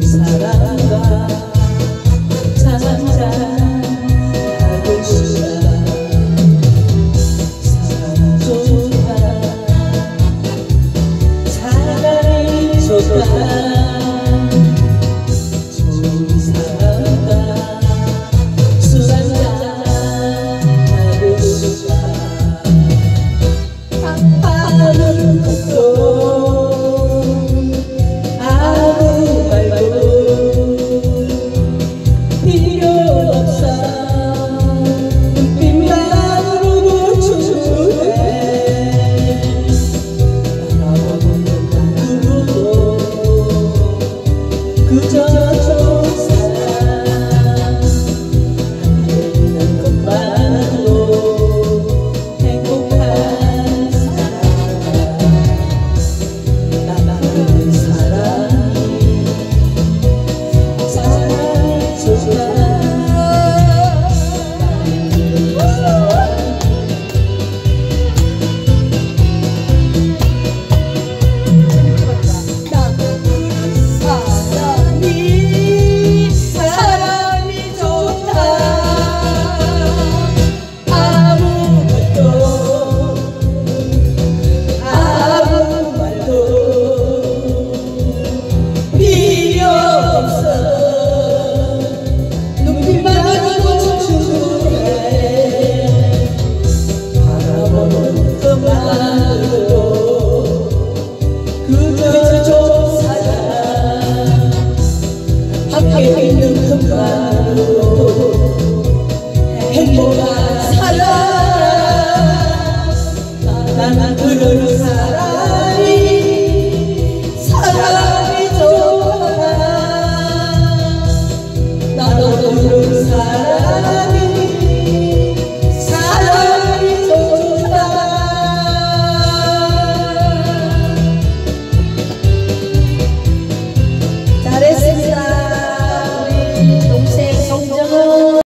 Sarah. Mira Hello. Hello.